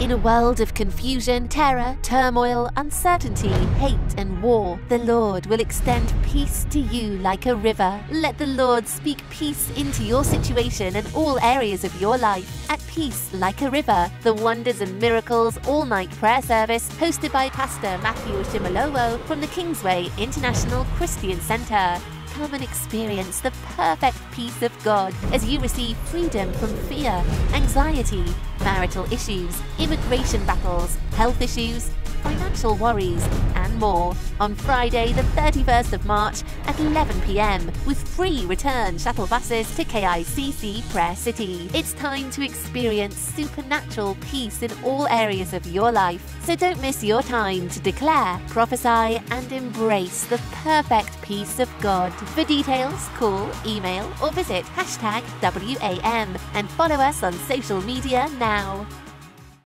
In a world of confusion, terror, turmoil, uncertainty, hate, and war, the Lord will extend peace to you like a river. Let the Lord speak peace into your situation and all areas of your life. At Peace Like a River, the Wonders and Miracles All Night Prayer Service, hosted by Pastor Matthew Ashimolowo from the Kingsway International Christian Centre. Come and experience the perfect peace of God as you receive freedom from fear, anxiety, marital issues, immigration battles, health issues, financial worries, more on Friday, the 31st of March at 11 pm with free return shuttle buses to KICC Prayer City. It's time to experience supernatural peace in all areas of your life. So don't miss your time to declare, prophesy, and embrace the perfect peace of God. For details, call, email, or visit hashtag WAM and follow us on social media now.